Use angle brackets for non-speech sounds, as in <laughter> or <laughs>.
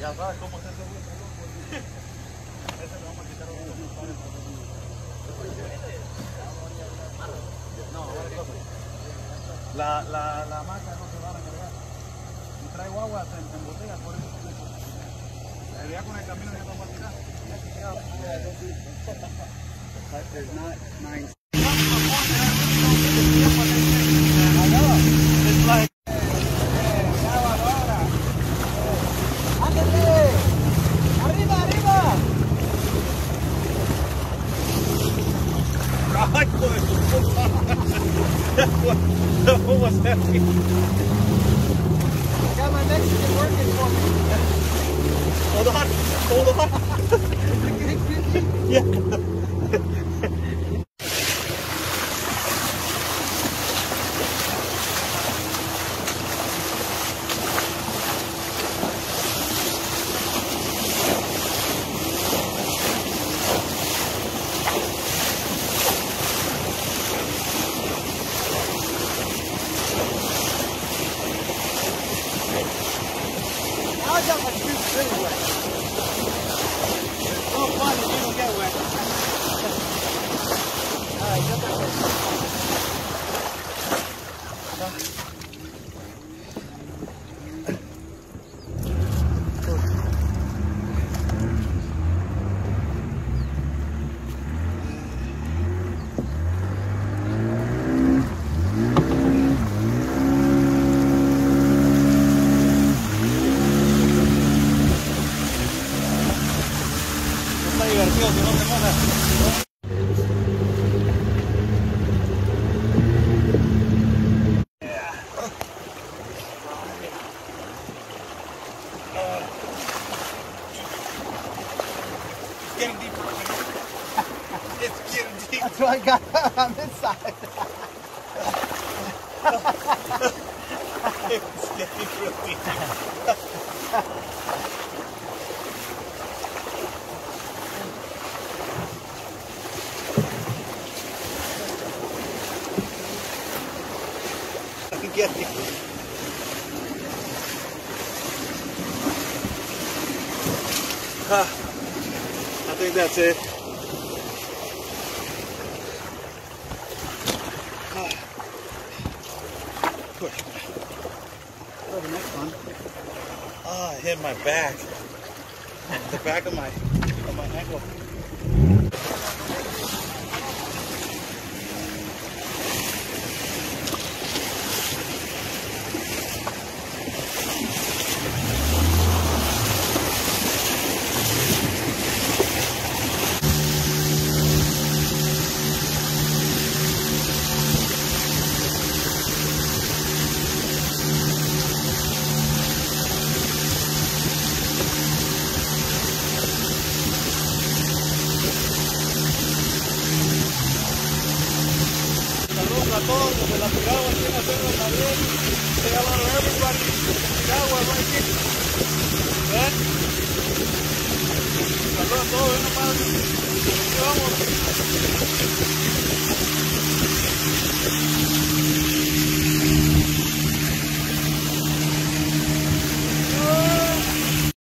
Ya sabes cómo se hace Ese le vamos a quitar No, la, la, la maca no se va a recargar. Y traigo agua en, en botella, por eso. Sería con el camino. Ay, hijo de su puta madre. What was that? Got my Mexican working for me. Hold on, hold on. <laughs> <laughs> Yeah. Really wet. It's no fun if you don't get wet. All It's getting deeper. That's what I got <laughs> on this side. It's getting really deep. Ah, I think that's it. Push. Oh, the next one. Ah, I hit my back. <laughs> The back of my of my ankle. motor, de la piragua aquí en la selva también. They allow everybody to piragua right here. ¿Ven? Saludos a todos, ven nomás. Aquí vamos.